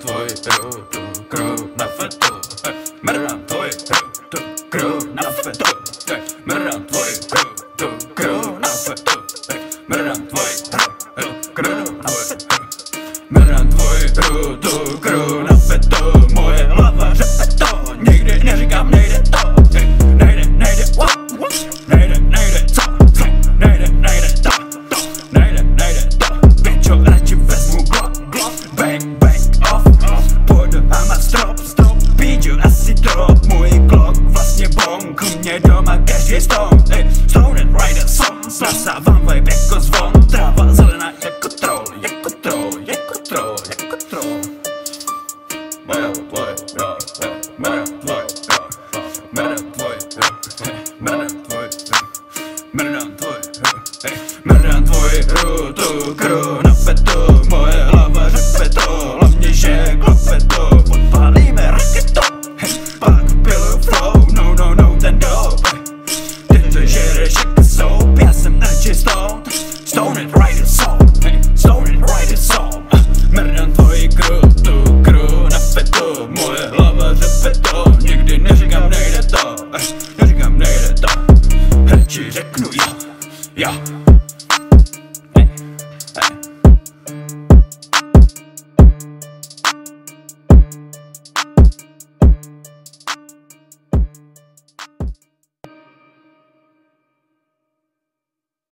твой кров на фото Мирам твой кров на фото Мирам твой кров на фото Мирам твой кров на фото Мирам твой кров nie do ma gaśnie stąd Stone and Rider są Plasa wam vibe jako dzwon Trawa zelena jako troll Jako troll, jako troll, jako troll Mera play, mera play, mera play, mera play, mera play, mera play, mera play, mera play, mera play, mera play, mera play, mera play, mera play, mera Techno, yeah, yeah.